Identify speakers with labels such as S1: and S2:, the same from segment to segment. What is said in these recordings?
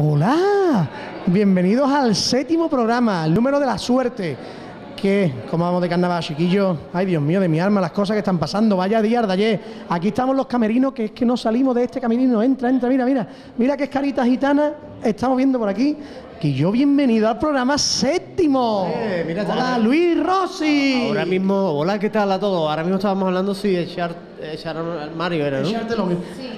S1: Hola, bienvenidos al séptimo programa, el número de la suerte. ¿Qué? ¿Cómo vamos de carnaval, chiquillos? Ay, Dios mío, de mi alma, las cosas que están pasando. Vaya día de ayer. Aquí estamos los camerinos, que es que no salimos de este camerino. Entra, entra, mira, mira. Mira qué carita gitana estamos viendo por aquí. Que yo bienvenido al programa séptimo.
S2: Eh, mira,
S1: hola, Luis Rossi.
S2: Ahora mismo, hola, ¿qué tal a todos? Ahora mismo estábamos hablando si echar, echar al Mario era, ¿no?
S1: Echártelo.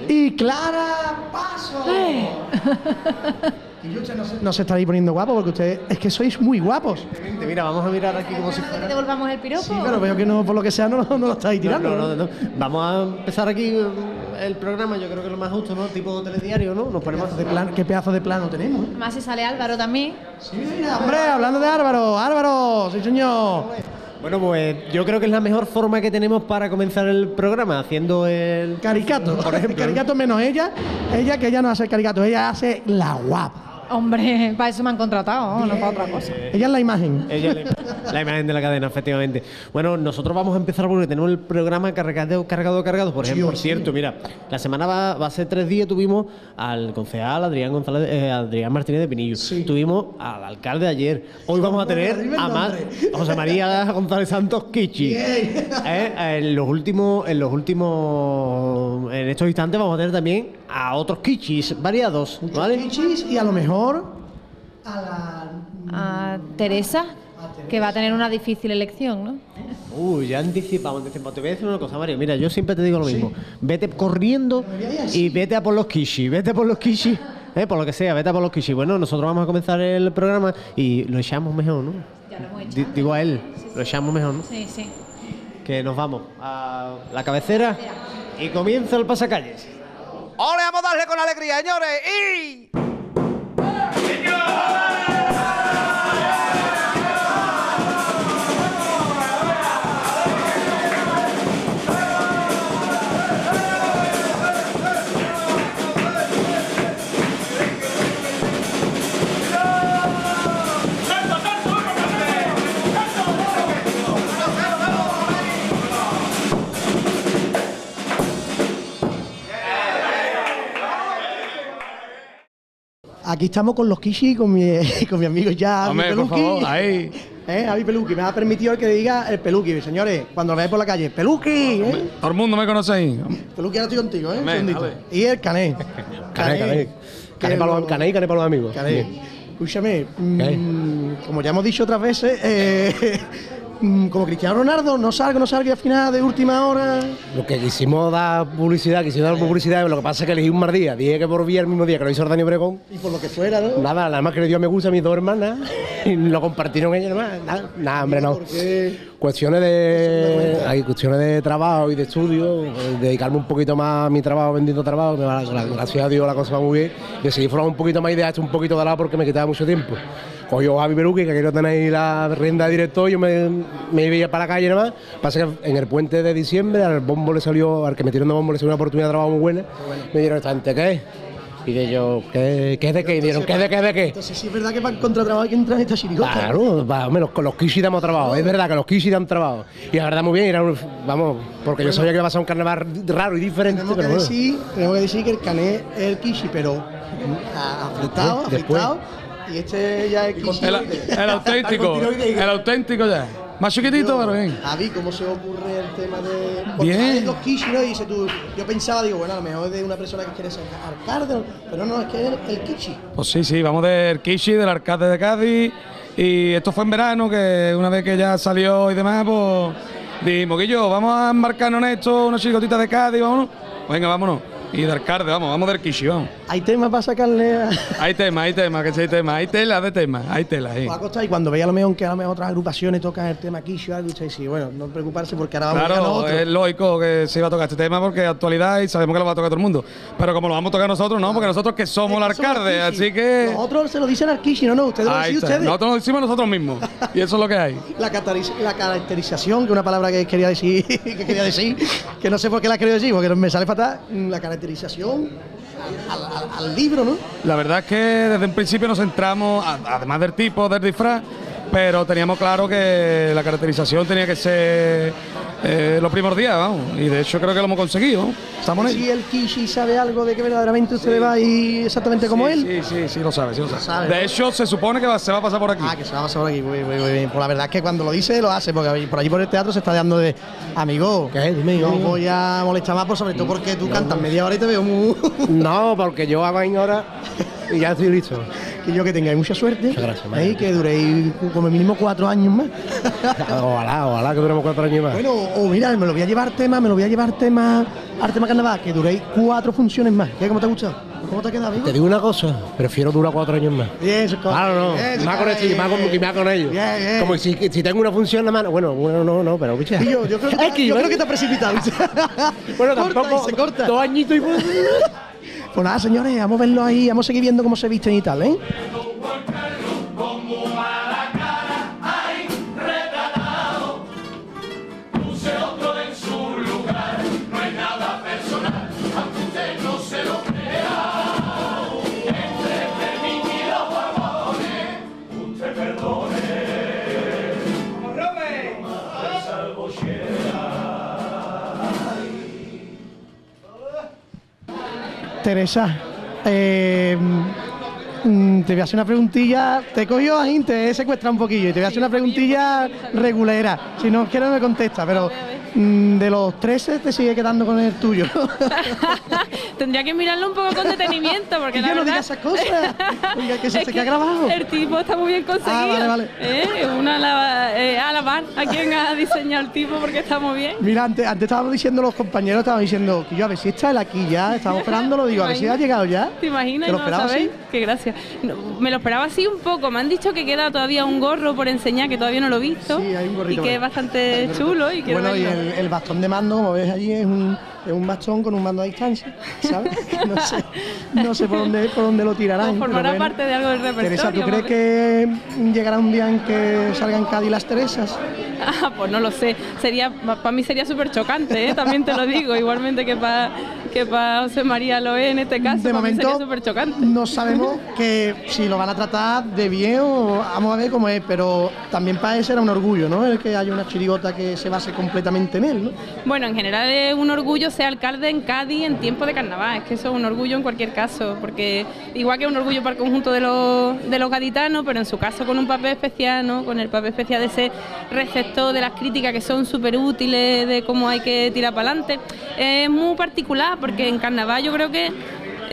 S1: Y Clara Paso. Y yo, usted no se, no se estaréis poniendo guapo porque ustedes es que sois muy guapos.
S2: Mira, vamos a mirar aquí como si
S3: ¿Que
S2: fuera.
S3: devolvamos el piropo?
S1: Sí, pero veo que no, por lo que sea, no, no lo estáis tirando.
S2: no, no, no. Vamos a empezar aquí mm, el programa, yo creo que es lo más justo, ¿no? Tipo telediario, ¿no? Nos ponemos
S1: de plan- ¿Qué pedazo de plano tenemos? eh?
S3: Además, si sale Álvaro también.
S1: Sí, hombre, hablando de Álvaro, Álvaro, sí señor.
S2: Bueno, pues yo creo que es la mejor forma que tenemos para comenzar el programa, haciendo el.
S1: Caricato,
S2: Por ejemplo.
S1: Caricato menos ella, ella que ella no hace caricato, ella hace la guapa.
S3: Hombre, para eso me han contratado, no para otra cosa.
S1: Ella es la imagen.
S2: Ella la, la imagen de la cadena, efectivamente. Bueno, nosotros vamos a empezar porque tenemos el programa cargado, cargado, cargado. Por ejemplo, por
S1: Dios
S2: cierto, mira, la semana va, va a ser tres días. Tuvimos al concejal Adrián González, eh, Adrián Martínez de Pinillo.
S1: Sí.
S2: Tuvimos al alcalde ayer. Hoy vamos a tener a más. José María González Santos Kichi. Eh, en los últimos, en los últimos, en estos instantes vamos a tener también a otros Kichis variados, ¿vale?
S1: Kichis y a lo mejor a la.
S3: A Teresa, que va a tener una difícil elección, ¿no?
S2: Uy, ya anticipamos, anticipamos. Te voy a decir una cosa, Mario. Mira, yo siempre te digo lo mismo. Vete corriendo y vete a por los kishi. Vete a por los kishi. Eh, por lo que sea, vete a por los kishi. Bueno, nosotros vamos a comenzar el programa y lo echamos mejor, ¿no?
S3: Ya lo hemos
S2: Di- digo a él, lo echamos mejor, ¿no?
S3: Sí, sí.
S2: Que nos vamos a la cabecera y comienza el pasacalles.
S4: ¡Ole, vamos a darle con alegría, señores! ¡Y!
S1: Aquí estamos con los Kishi y con mi, con mi amigo ya. Avi
S5: Hombre, por
S1: Peluqui.
S5: favor, ahí.
S1: Eh, Avi Peluqui, me ha permitido el que diga el Peluqui, señores, cuando lo veáis por la calle. Peluqui, ¿eh?
S5: Todo el mundo me conoce ahí.
S1: Peluqui, ahora estoy contigo, ¿eh? Un
S5: Hombre.
S1: Y el Cané.
S2: Cané, cané. Cané para los, cané y cané para los amigos.
S1: Cané. Escúchame, mm, como ya hemos dicho otras veces, eh, como Cristiano Ronaldo, no salgo, no salgo y al final de última hora.
S6: Lo que quisimos dar publicidad, quisimos dar publicidad, lo que pasa es que elegí un mal día. Dije que volvía el mismo día que lo hizo Dani Obregón.
S1: Y por lo que fuera, ¿no?
S6: Nada, nada más que le dio me gusta a mis dos hermanas y lo compartieron ellas más. Nada, nada, hombre, no. Cuestiones de. Hay cuestiones de trabajo y de estudio, dedicarme un poquito más a mi trabajo, vendiendo trabajo, me va- gra- gracias a Dios la cosa va muy bien. Decidí formar un poquito más y esto un poquito de lado porque me quitaba mucho tiempo. Cogió Javi Peruqui, que quiero tener la rienda de director, yo me, me iba para la calle nada más. Pasa que en el puente de diciembre al bombo le salió, al que metieron de bombo le salió una oportunidad de trabajo muy buena. Me dieron esta gente, ¿qué? Y de yo, ¿qué, qué es de qué? Y dieron, ¿qué es de qué? ¿De qué?
S1: entonces sí es verdad que para encontrar trabajo hay que entrar en esta chirigota.
S6: Claro, va, hombre, los, con los Kishi damos trabajo, es verdad que los Kishi dan trabajo. Y la verdad muy bien, era un- vamos, porque yo sabía que iba a pasar un carnaval raro y diferente,
S1: Tenemos que,
S6: bueno.
S1: decir, tenemos que decir que el Cané es el Kishi, pero mm, afectado, afectado. Y este ya es.
S5: El, el auténtico. El auténtico ya. Más chiquitito, pero bien.
S1: Javi, ¿cómo se ocurre el tema de porque
S5: Bien.
S1: los Kishi, ¿no? Y dice tú, yo pensaba, digo, bueno, a lo mejor es de una persona que quiere ser alcalde, pero no, es que es el, el Kishi.
S5: Pues sí, sí, vamos del Kishi, del Arcade de Cádiz. Y esto fue en verano, que una vez que ya salió y demás, pues dijimos que yo, vamos a embarcarnos en esto, una chirigotita de Cádiz, vámonos. Venga, vámonos. Y del Arcade, vamos, vamos del vamos.
S1: Hay temas para sacarle a...
S5: Hay tema, hay tema, que sí hay tema. Hay tela de tema, hay tela ahí.
S1: A y cuando veía a lo mejor que a lo mejor otras agrupaciones tocan el tema Kishi o algo, y sí, bueno, no preocuparse porque ahora vamos a
S5: Claro,
S1: nosotros.
S5: es lógico que se iba a tocar este tema porque es actualidad y sabemos que lo va a tocar todo el mundo. Pero como lo vamos a tocar nosotros, no, porque nosotros que somos el
S1: Kishi.
S5: así que.
S1: Nosotros se lo dicen al Kishi, no, no, ustedes lo
S5: está.
S1: ustedes.
S5: Nosotros lo decimos nosotros mismos. Y eso es lo que hay.
S1: La, caracterización, que es una palabra que quería decir, que quería decir, que no sé por qué la quería decir, porque me sale fatal, la caracterización al, al- libro, ¿no?
S5: La verdad es que desde un principio nos centramos, además del tipo, del disfraz, pero teníamos claro que la caracterización tenía que ser eh, lo primordial, vamos. Y de hecho creo que lo hemos conseguido. Estamos en
S1: el Kishi sabe algo de que verdaderamente usted va a ir exactamente como
S5: sí,
S1: él.
S5: Sí, sí, sí, lo sabe, sí lo sabe.
S1: sabe,
S5: de
S1: ¿no?
S5: hecho, se supone que va- se va a pasar por aquí.
S1: Ah, que se va a pasar por aquí. Muy, muy, muy bien. Pues la verdad es que cuando lo dice, lo hace, porque por allí por el teatro se está dando de. Amigo,
S7: ¿Qué? Dime,
S1: no
S7: amigo.
S1: voy a molestar más, por sobre todo porque tú cantas media hora y te veo muy.
S7: No, porque yo hago en hora y ya estoy listo.
S1: que yo que tengáis mucha suerte.
S7: Muchas gracias, madre.
S1: que duréis como mínimo cuatro años más.
S7: Ojalá, ojalá que duremos cuatro años más.
S1: bueno, o mira, me lo voy a llevar tema, me lo voy a llevar tema al tema carnaval, que duréis cuatro funciones más. ¿Qué? ¿Cómo te ha gustado? ¿Cómo te ha quedado, amigo?
S7: Te digo una cosa, prefiero durar cuatro años más.
S1: Bien, eso es cosa.
S7: Claro, no,
S1: eso
S7: más con esto y más con, y más con ellos.
S1: Bien.
S7: Como si, si tengo una función en la mano, bueno, bueno, no, no, pero picha.
S1: Yo, yo creo que, yo creo que te has precipitado.
S7: Bueno,
S1: Corta
S7: tampoco.
S1: se corta.
S7: Dos añitos y pues.
S1: Nada, señores, vamos a verlo ahí, vamos a seguir viendo cómo se visten y tal, ¿eh? Teresa, eh, mm, te voy a hacer una preguntilla. Te he cogido ahí, te he secuestrado un poquillo y te voy a hacer una preguntilla regulera. Si no quieres, me contesta, pero mm, de los 13 te sigue quedando con el tuyo.
S8: Tendría que mirarlo un poco con detenimiento, porque
S1: Y
S8: la
S1: yo no digas esas cosas. Oiga, que se
S8: es
S1: queda grabado.
S8: El tipo está muy bien conseguido.
S1: Ah, vale, vale.
S8: ¿eh? Una alaba- eh, alabar a quien ha diseñado el tipo porque está muy bien.
S1: Mira, antes, antes estábamos diciendo los compañeros, estaban diciendo que yo a ver si está él aquí ya, estábamos esperándolo, digo, a ver si ha llegado ya.
S8: ¿Te imaginas?
S1: ¿Te lo
S8: ¿No lo
S1: esperabas
S8: sabéis?
S1: así?
S8: Qué gracia. No, me lo esperaba así un poco. Me han dicho que queda todavía un gorro por enseñar, que todavía no lo he visto.
S1: Sí, hay un
S8: y
S1: gorrito
S8: que
S1: por
S8: es bastante chulo. Y quiero
S1: Bueno, y el, el bastón de mando, como ves allí, es un, es un bastón con un mando a distancia, ¿sabes? No sé, no sé por dónde, por dónde lo tirarán.
S8: Pues formará
S1: bueno.
S8: parte de algo del repertorio.
S1: Teresa, ¿tú crees que llegará un día en que salgan Cádiz las Teresas?
S8: Ah, pues no lo sé. Sería, para mí sería súper chocante, ¿eh? también te lo digo. Igualmente que para que pa José María lo es en este caso,
S1: de
S8: para
S1: momento
S8: sería súper chocante.
S1: no sabemos que si lo van a tratar de bien o vamos a ver cómo es, pero también para él será un orgullo, ¿no? El que haya una chirigota que se base completamente en él, ¿no?
S8: Bueno, en general es un orgullo ser alcalde en Cádiz en tiempo de carnaval. Es que eso es un orgullo en cualquier caso, porque igual que es un orgullo para el conjunto de los, de los gaditanos, pero en su caso con un papel especial, ¿no? Con el papel especial de ser receptor de las críticas que son súper útiles, de cómo hay que tirar para adelante. Es muy particular, porque en carnaval yo creo que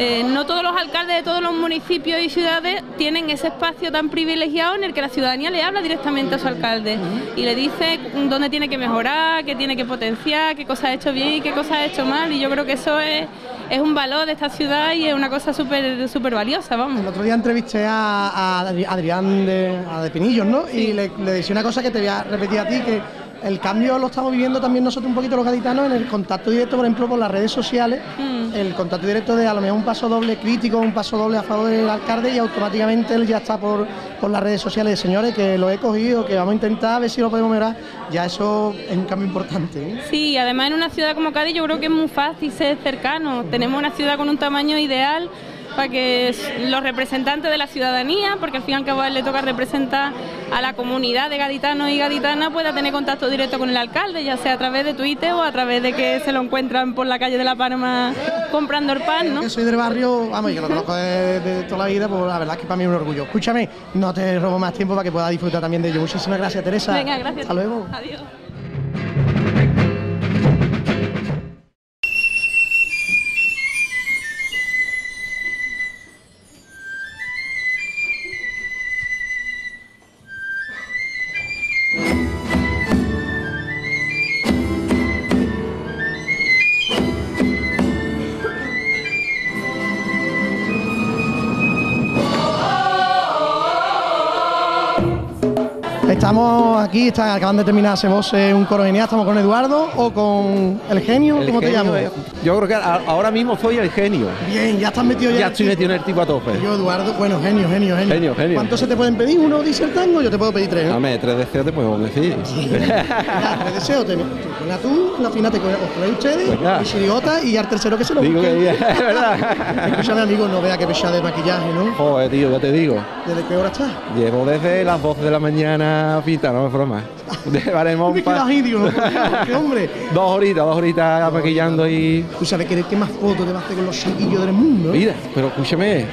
S8: eh, no todos los alcaldes de todos los municipios y ciudades tienen ese espacio tan privilegiado en el que la ciudadanía le habla directamente a su alcalde y le dice dónde tiene que mejorar, qué tiene que potenciar, qué cosas ha hecho bien y qué cosas ha hecho mal. Y yo creo que eso es, es un valor de esta ciudad y es una cosa súper súper valiosa, vamos.
S1: El otro día entrevisté a, a Adri- Adrián de, a de Pinillos, ¿no? Y le, le decía una cosa que te voy a repetir a ti, que el cambio lo estamos viviendo también nosotros un poquito los gaditanos en el contacto directo, por ejemplo, por las redes sociales,
S8: Mm.
S1: el contacto directo de a lo mejor un paso doble crítico, un paso doble a favor del alcalde y automáticamente él ya está por, por las redes sociales. Señores, que lo he cogido, que vamos a intentar ver si lo podemos mejorar. Ya eso es un cambio importante. ¿eh?
S8: Sí, además en una ciudad como Cádiz yo creo que es muy fácil ser cercano. Tenemos una ciudad con un tamaño ideal para que los representantes de la ciudadanía, porque al fin y al cabo a él le toca representar a la comunidad de gaditanos y gaditanas, pueda tener contacto directo con el alcalde, ya sea a través de Twitter o a través de que se lo encuentran por la calle de La Palma comprando el pan, ¿no?
S1: Yo soy del barrio, vamos, y que lo conozco de, de toda la vida, pues la verdad es que para mí es un orgullo. Escúchame, no te robo más tiempo para que puedas disfrutar también de ello. Muchísimas gracias, Teresa.
S8: Venga, gracias.
S1: Hasta luego.
S8: Adiós.
S1: Estamos aquí, está, acaban de terminar ese eh, un coro genial. Estamos con Eduardo o con el genio,
S4: El
S1: ¿cómo te llamas?
S4: es- yo creo que a- ahora mismo soy el genio.
S1: Bien, ya estás metido ya.
S4: Ya estoy metido en el tipo a tope.
S1: Yo, Eduardo, bueno, genio, genio, genio.
S4: Genio, genio.
S1: ¿Cuántos se te pueden pedir? ¿Uno tango? Yo te puedo pedir tres. ¿eh?
S4: Dame tres deseos, te podemos decir.
S1: Ya, tres deseos. Te, tú, la final te os ustedes, mi chirigota y ya el tercero que se lo
S4: Digo
S1: busquen.
S4: que es verdad.
S1: Escúchame, amigo, no vea que pesada de maquillaje, ¿no?
S4: Joder, tío, ya te digo.
S1: ¿Desde qué hora estás?
S4: Llevo desde las 12 de la mañana una no es broma. De Baremón
S1: no, qué hombre.
S4: Dos horitas, dos horitas maquillando y.
S1: Tú sabes que qué más fotos te vas a hacer con los chiquillos del mundo. ¿eh?
S4: Mira, pero escúchame,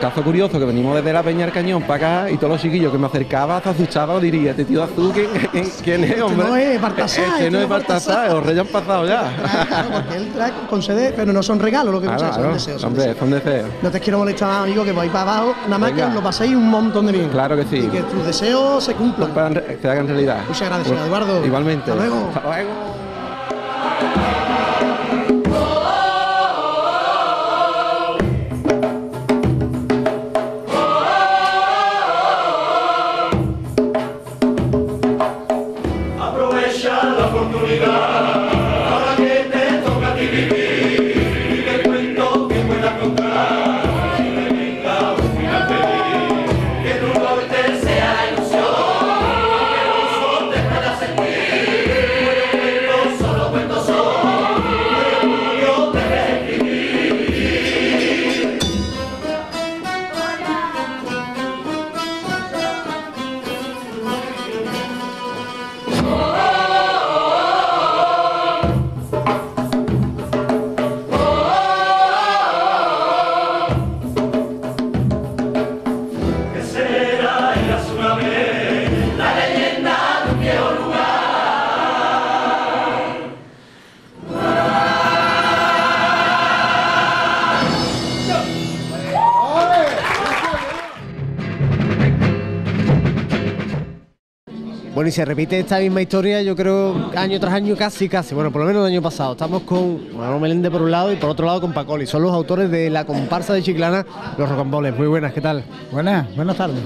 S4: caso curioso que venimos desde la Peña del Cañón para acá y todos los chiquillos que me acercaban se asustaban, diría, este tío azul, ¿quién, quién es, hombre?
S1: no es Baltasar,
S4: Este
S1: este
S4: no es Baltasar, los reyes han pasado ya.
S1: Claro, porque él trae con CD, pero no son regalos lo que
S4: Claro,
S1: son
S4: claro,
S1: deseos. son
S4: hombre,
S1: deseos.
S4: son deseos.
S1: No te quiero molestar amigo, que vais para abajo, nada más
S4: Venga.
S1: que lo paséis un montón de bien.
S4: Claro que sí.
S1: Y que tus deseos se cumplan.
S4: Que se hagan realidad.
S1: Muchas gracias, señor Eduardo.
S4: Igualmente.
S1: Hasta luego.
S4: Hasta luego.
S2: Y se repite esta misma historia, yo creo, año tras año, casi, casi. Bueno, por lo menos el año pasado. Estamos con Manolo Meléndez por un lado y por otro lado con Pacoli. Son los autores de la comparsa de Chiclana, los Rocamboles. Muy buenas, ¿qué tal?
S9: Buenas, buenas tardes.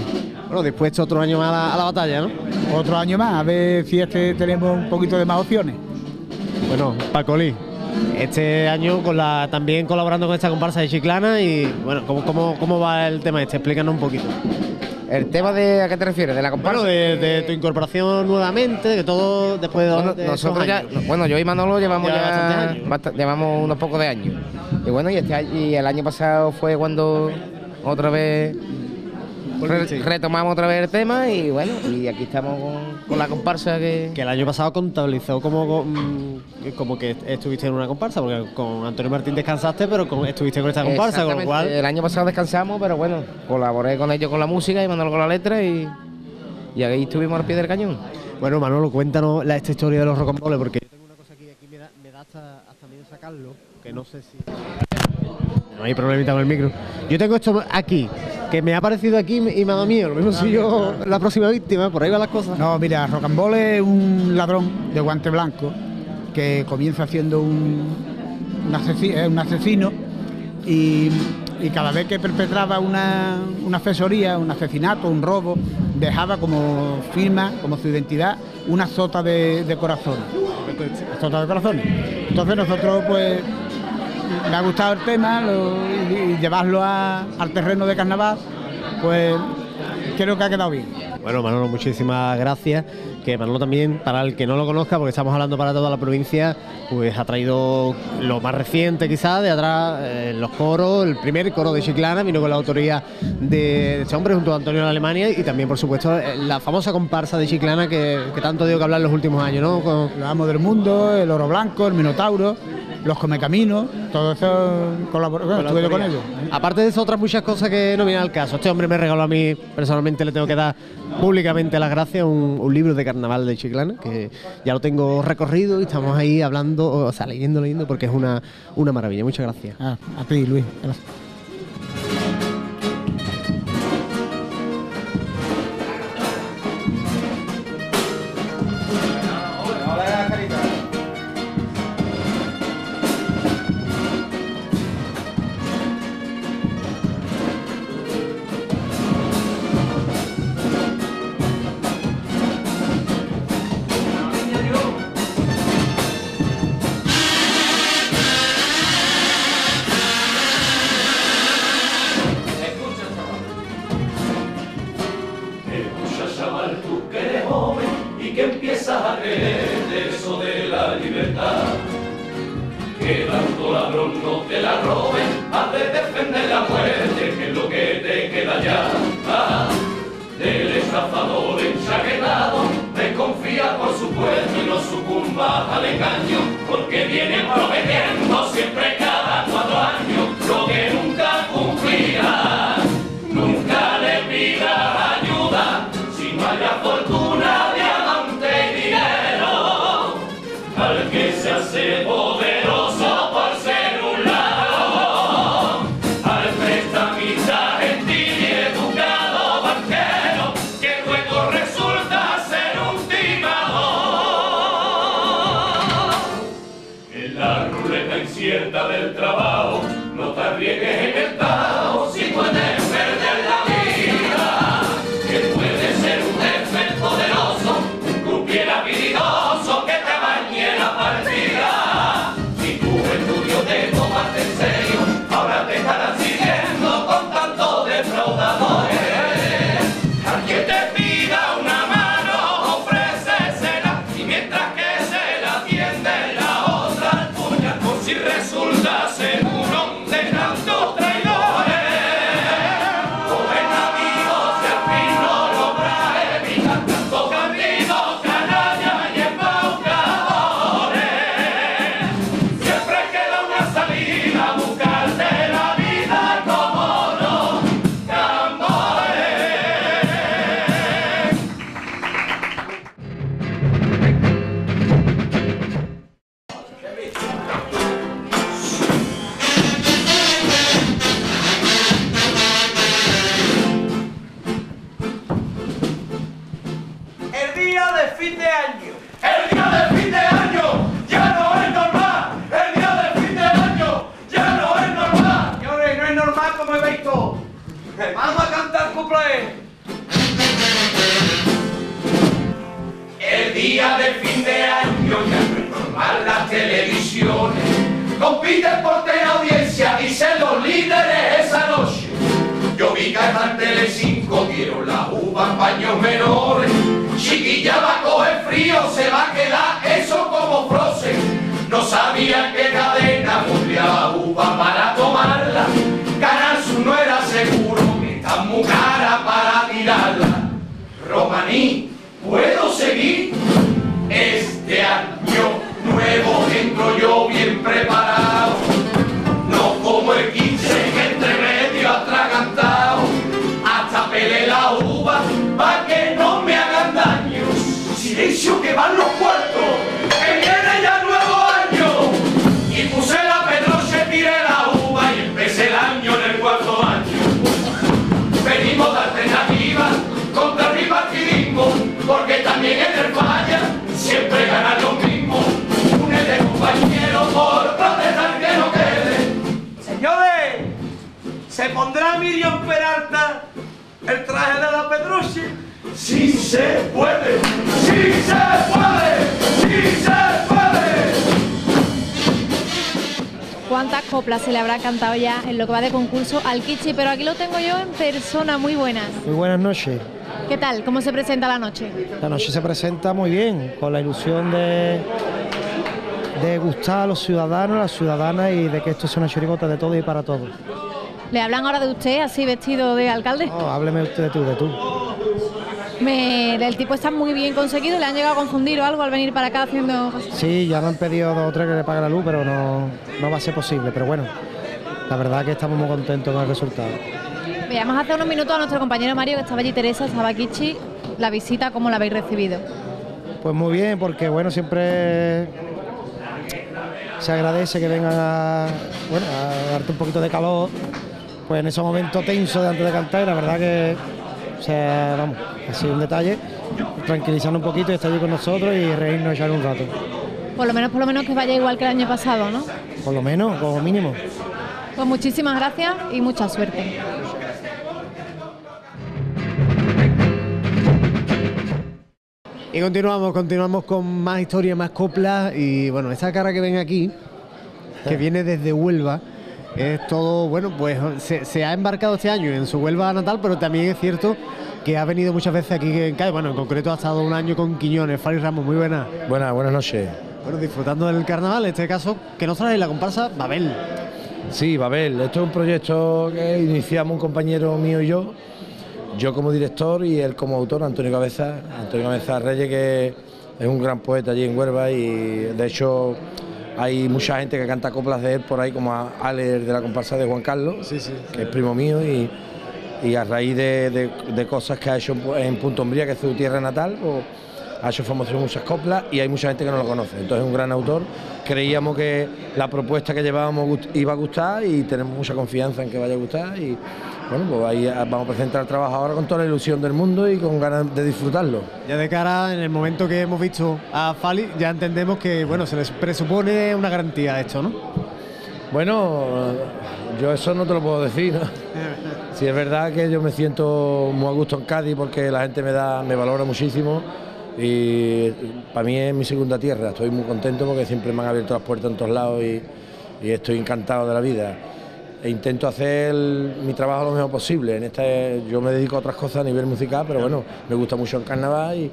S2: Bueno, dispuesto otro año más a la, a la batalla, ¿no?
S9: Otro año más, a ver si este tenemos un poquito de más opciones.
S2: Bueno, Pacoli, este año con la, también colaborando con esta comparsa de Chiclana y, bueno, ¿cómo, cómo, cómo va el tema este? Explícanos un poquito.
S10: ¿El tema de a qué te refieres? ¿De la comparsa?
S2: Bueno, de, de tu incorporación nuevamente, de todo después de,
S10: Bueno,
S2: de
S10: nosotros ya,
S2: años.
S10: bueno, yo y Manolo llevamos
S2: Ya
S10: ya,
S2: años.
S10: llevamos unos pocos de años. Y bueno, y este y el año pasado fue cuando otra vez re-
S2: Sí.
S10: retomamos otra vez el tema y bueno, y aquí estamos con, con la comparsa que,
S2: Que el año pasado contabilizó como, mm, como que estuviste en una comparsa, porque con Antonio Martín descansaste, pero con- estuviste con esta comparsa, con lo cual.
S10: El año pasado descansamos, pero bueno, colaboré con ellos con la música y Manolo con la letra y, y ahí estuvimos al pie del cañón.
S2: Bueno, Manolo, cuéntanos la, esta historia de los rocamboles, porque yo tengo una cosa aquí, aquí me da, me da hasta, hasta miedo sacarlo, que no sé si. No hay problemita con el micro. Yo tengo esto aquí, que me ha aparecido aquí y me ha dado miedo. Lo mismo si yo la próxima víctima, por ahí van las cosas.
S9: No, mira, Rocambole es un ladrón de guante blanco que comienza siendo un, un, asesi- eh, un asesino y, y cada vez que perpetraba una, una fesoría, un asesinato, un robo, dejaba como firma, como su identidad, una sota de, de corazones. Sota de corazones. Entonces nosotros pues me ha gustado el tema lo- y, y llevarlo a- al terreno de carnaval, pues creo que ha quedado bien.
S2: Bueno, Manolo, muchísimas gracias. Que Manolo también, para el que no lo conozca, porque estamos hablando para toda la provincia, pues ha traído lo más reciente quizás, de atrás, eh, los coros, el primer coro de Chiclana, vino con la autoría de este hombre junto a Antonio de Alemania y también, por supuesto, eh, la famosa comparsa de Chiclana que, que tanto dio que hablar en los últimos años, ¿no? Con-
S9: Los Amos del Mundo, el Oro Blanco, el Minotauro, los Comecaminos, todo eso colaboró, bueno, estuve yo con ellos.
S2: Aparte de eso, otras muchas cosas que no vienen al caso. Este hombre me regaló a mí, personalmente le tengo que dar públicamente las gracias, un, un libro de carnaval de Chiclana, que ya lo tengo recorrido y estamos ahí hablando, o sea, leyendo, leyendo, porque es una, una maravilla. Muchas gracias.
S9: Ah, a ti, Luis. Gracias.
S11: Romaní, ¿puedo seguir?
S6: Pondrá Miriam Peralta el traje de la Pedroche?
S11: Sí se puede, sí se puede, sí se puede.
S3: ¿Cuántas coplas se le habrá cantado ya en lo que va de concurso al Kichi? Pero aquí lo tengo yo en persona, muy buenas.
S12: Muy buenas noches.
S3: ¿Qué tal? ¿Cómo se presenta la noche?
S12: La noche se presenta muy bien, con la ilusión de, de gustar a los ciudadanos, a las ciudadanas y de que esto sea una chirigota de todo y para todos.
S3: ¿Le hablan ahora de usted, así vestido de alcalde?
S12: No, hábleme usted de tú, de tú.
S3: Me- el tipo está muy bien conseguido, le han llegado a confundir o algo al venir para acá haciendo...
S12: Sí, ya me han pedido dos o tres que le pague la luz, pero no, no va a ser posible. Pero bueno, la verdad que estamos muy contentos con el resultado.
S3: Veamos hace unos minutos a nuestro compañero Mario, que estaba allí Teresa, estaba Kichi, la visita, ¿cómo la habéis recibido?
S12: Pues muy bien, porque bueno, siempre se agradece que vengan a, bueno, a darte un poquito de calor, pues en esos momentos tensos de antes de cantar, y la verdad que, o sea, vamos, ha sido un detalle, tranquilizarnos un poquito y estar allí con nosotros y reírnos y echar un rato.
S3: Por lo menos, por lo menos que vaya igual que el año pasado, ¿no?
S12: Por lo menos, como mínimo.
S3: Pues muchísimas gracias y mucha suerte.
S2: Y continuamos, continuamos con más historias, más coplas y bueno, esa cara que ven aquí, que viene desde Huelva, es todo, bueno, pues se, se ha embarcado este año en su Huelva natal, pero también es cierto que ha venido muchas veces aquí en Cádiz, bueno, en concreto ha estado un año con Quiñones, Fari Ramos, muy buena.
S7: Buenas, buenas noches.
S2: Bueno, disfrutando del carnaval, en este caso, que nos trae la comparsa Babel.
S7: Sí, Babel, esto es un proyecto que iniciamos un compañero mío y yo, yo como director y él como autor, Antonio Cabeza, Antonio Cabeza Reyes, que es un gran poeta allí en Huelva y de hecho hay mucha gente que canta coplas de él por ahí, como a Ale de la comparsa de Juan Carlos, que es primo mío y, y a raíz de, de- de cosas que ha hecho en Punto Umbría, que es su tierra natal, pues, ha hecho famoso muchas coplas y hay mucha gente que no lo conoce. Entonces es un gran autor. Creíamos que la propuesta que llevábamos iba a gustar y tenemos mucha confianza en que vaya a gustar y bueno, pues ahí vamos a presentar el trabajo ahora con toda la ilusión del mundo y con ganas de disfrutarlo.
S2: Ya de cara, en el momento que hemos visto a Fali, ya entendemos que bueno, se les presupone una garantía esto, ¿no?
S7: Bueno, yo eso no te lo puedo decir, ¿no? Si es verdad que yo me siento muy a gusto en Cádiz porque la gente me da, me valora muchísimo y para mí es mi segunda tierra. Estoy muy contento porque siempre me han abierto las puertas en todos lados y, y estoy encantado de la vida. E intento hacer mi trabajo lo mejor posible. En esta yo me dedico a otras cosas a nivel musical, pero bueno, me gusta mucho el carnaval y,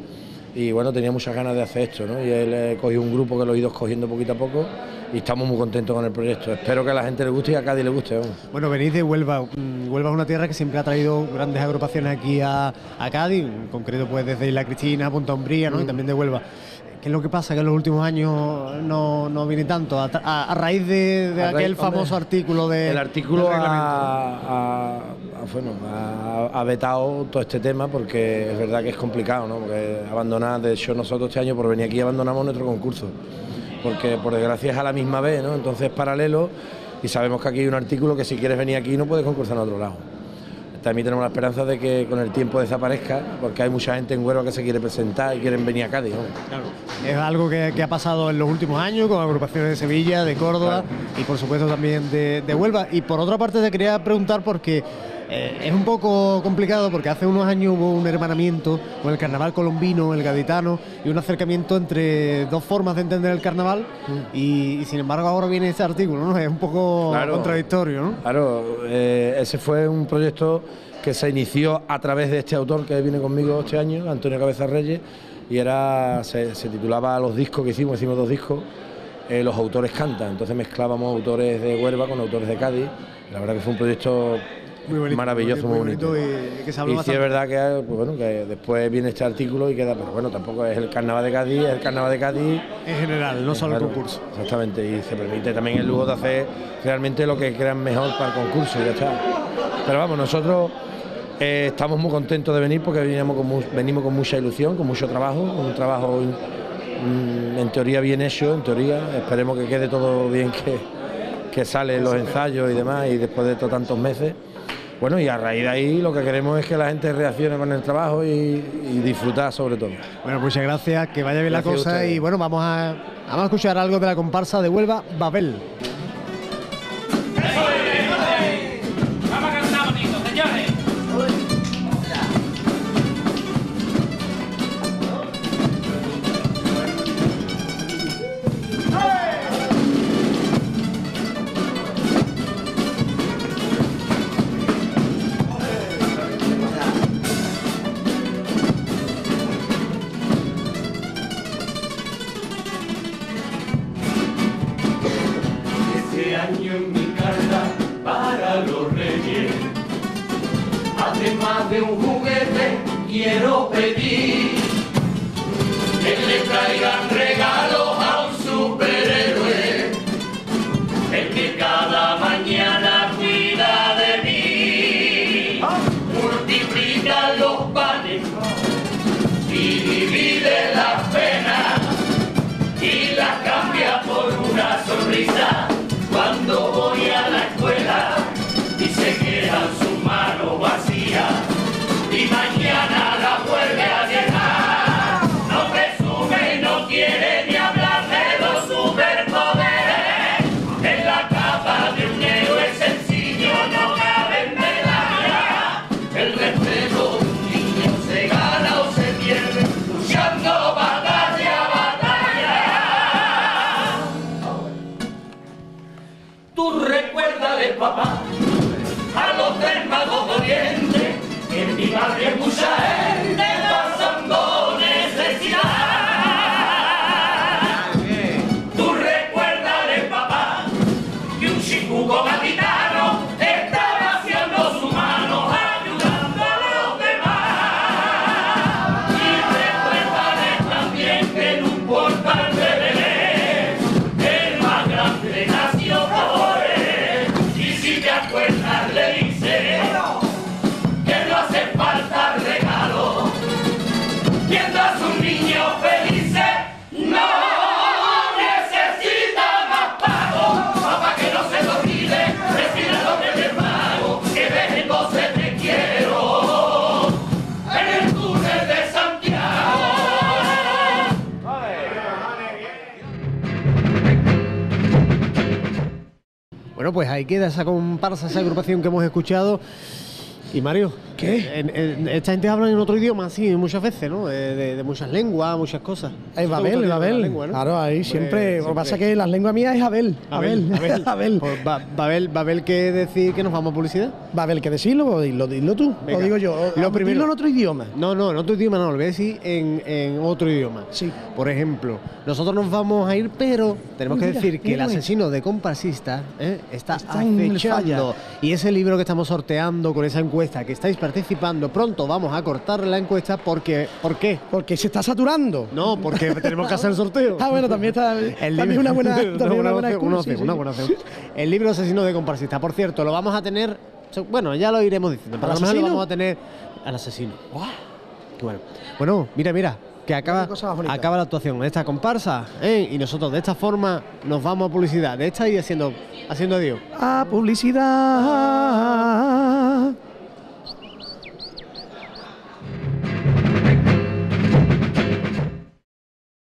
S7: y bueno, tenía muchas ganas de hacer esto, ¿no? Y él eh, cogió un grupo que lo he ido cogiendo poquito a poco y estamos muy contentos con el proyecto. Espero que a la gente le guste y a Cádiz le guste. vamos.
S2: Bueno, venís de Huelva. Mm, Huelva es una tierra que siempre ha traído grandes agrupaciones aquí a, a Cádiz, en concreto pues desde Isla Cristina, Punta Umbría, ¿no? Y también de Huelva. ¿Qué es lo que pasa? Que en los últimos años no, no viene tanto. A, a- a raíz de, de
S7: A raíz-
S2: aquel
S7: hombre,
S2: famoso artículo de.
S7: El artículo ha, bueno, ha, vetado todo este tema porque es verdad que es complicado, ¿no? Porque abandonar, de hecho nosotros este año por venir aquí abandonamos nuestro concurso, porque por desgracia es a la misma vez, ¿no? Entonces es paralelo y sabemos que aquí hay un artículo que si quieres venir aquí no puedes concursar en otro lado. También tenemos la esperanza de que con el tiempo desaparezca, porque hay mucha gente en Huelva que se quiere presentar y quieren venir a Cádiz. ¿no?
S2: Claro. Es algo que, que ha pasado en los últimos años con agrupaciones de Sevilla, de Córdoba y por supuesto también de, de Huelva. Y por otra parte te quería preguntar porque eh, es un poco complicado porque hace unos años hubo un hermanamiento con el carnaval colombino, el gaditano y un acercamiento entre dos formas de entender el carnaval y, y sin embargo ahora viene ese artículo, ¿no? Es un poco
S7: Claro.
S2: contradictorio, ¿no?
S7: Claro, eh, ese fue un proyecto que se inició a través de este autor que viene conmigo este año, Antonio Cabeza Reyes, y era se, se titulaba Los discos que hicimos, hicimos dos discos, eh, Los autores cantan, entonces mezclábamos autores de Huelva con autores de Cádiz, la verdad que fue un proyecto
S2: Muy bonito,
S7: maravilloso, muy, bonito.
S2: y que se habló
S7: Y sí es verdad que, pues bueno, que después viene este artículo y queda, pero bueno, tampoco es el carnaval de Cádiz, es el carnaval de Cádiz.
S2: En general, no solo el concurso.
S7: Exactamente, y se permite también el lujo de hacer realmente lo que crean mejor para el concurso ya está. Pero vamos, nosotros eh, estamos muy contentos de venir porque veníamos con venimos con mucha ilusión, con mucho trabajo, con un trabajo mm, en teoría bien hecho, en teoría, esperemos que quede todo bien que, que sale en los ensayos y demás y después de tantos meses. Bueno, y a raíz de ahí lo que queremos es que la gente reaccione con el trabajo y, y disfrutar sobre todo.
S2: Bueno, muchas gracias, que vaya bien
S7: Gracias
S2: la cosa y bueno, vamos a, vamos a escuchar algo de la comparsa de Huelva, Babel.
S13: Quiero
S2: pues ahí queda esa comparsa, esa agrupación que hemos escuchado. Y Mario, ¿qué? esta gente habla en otro idioma, sí, muchas veces, ¿no? De, de- de muchas lenguas, muchas cosas.
S1: Es Babel, Babel.
S2: lengua, ¿no?
S1: Claro, ahí siempre. Lo que pasa es que la lengua mía es Abel. Abel.
S2: Abel,
S1: Abel.
S2: Pues va- Babel, Babel, ¿qué decir que nos vamos a publicidad?
S1: Babel, ¿qué decirlo? Pues dilo, dilo tú.
S2: Venga.
S1: Lo digo yo.
S2: Lo
S1: Lo
S2: primero-
S1: Dilo en otro idioma.
S2: No, no, en otro idioma no, lo voy a decir en, en otro idioma.
S1: Sí.
S2: Por ejemplo, nosotros nos vamos a ir, pero tenemos
S1: Uy,
S2: que
S1: mira,
S2: decir que
S1: mira
S2: el asesino de comparsista ¿eh? está,
S1: Está
S2: acechando. Y ese libro que estamos sorteando con esa encuesta que estáis participando, pronto vamos a cortar la encuesta porque. ¿Por qué?
S1: Porque se está saturando.
S2: No, porque tenemos que hacer el sorteo.
S1: Ah, bueno, también está.
S2: El
S1: también
S2: libro-
S1: una buena, también una buena
S2: opción, una
S1: excusa, sí,
S2: opción,
S1: sí.
S2: una buena opción. El libro Asesino de Comparsista, por cierto, lo vamos a tener. Bueno, ya lo iremos diciendo. Pero
S1: ¿Al
S2: a lo vamos a tener al asesino. Qué bueno. Bueno, mira, mira, que acaba, acaba la actuación de esta comparsa, ¿eh? y nosotros de esta forma nos vamos a publicidad. De esta y haciendo, haciendo adiós.
S1: A publicidad.